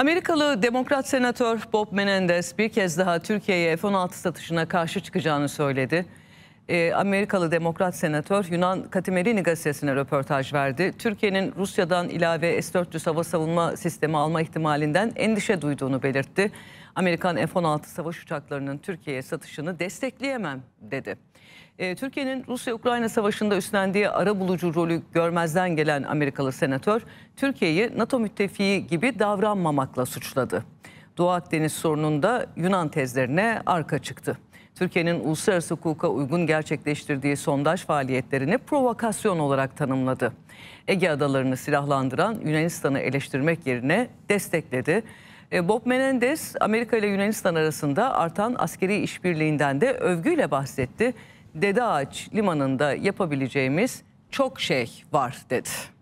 Amerikalı Demokrat Senatör Bob Menendez bir kez daha Türkiye'ye F-16 satışına karşı çıkacağını söyledi. Ee, Amerikalı Demokrat Senatör Yunan Katimerini gazetesine röportaj verdi. Türkiye'nin Rusya'dan ilave S-400 hava savunma sistemi alma ihtimalinden endişe duyduğunu belirtti. Amerikan F-16 savaş uçaklarının Türkiye'ye satışını destekleyemem dedi. Ee, Türkiye'nin Rusya-Ukrayna savaşında üstlendiği ara bulucu rolü görmezden gelen Amerikalı senatör, Türkiye'yi NATO müttefiği gibi davranmamakla suçladı. Doğu Akdeniz sorununda Yunan tezlerine arka çıktı. Türkiye'nin uluslararası hukuka uygun gerçekleştirdiği sondaj faaliyetlerini provokasyon olarak tanımladı. Ege adalarını silahlandıran Yunanistan'ı eleştirmek yerine destekledi. E, Bob Menendez Amerika ile Yunanistan arasında artan askeri işbirliğinden de övgüyle bahsetti. Dede Ağaç limanında yapabileceğimiz çok şey var dedi.